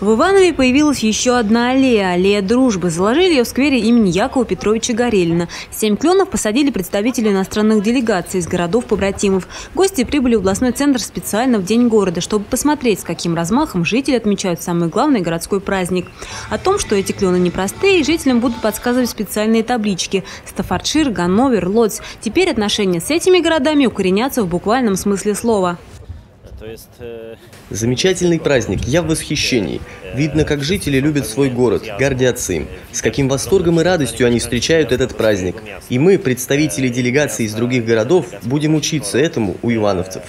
В Иванове появилась еще одна аллея – аллея дружбы. Заложили ее в сквере имени Якова Петровича Горелина. Семь кленов посадили представители иностранных делегаций из городов-побратимов. Гости прибыли в областной центр специально в День города, чтобы посмотреть, с каким размахом жители отмечают самый главный городской праздник. О том, что эти клены непростые, жителям будут подсказывать специальные таблички – Стафаршир, Ганновер, Лодзь. Теперь отношения с этими городами укоренятся в буквальном смысле слова. Замечательный праздник, я в восхищении. Видно, как жители любят свой город, гордятся им. С каким восторгом и радостью они встречают этот праздник. И мы, представители делегаций из других городов, будем учиться этому у ивановцев.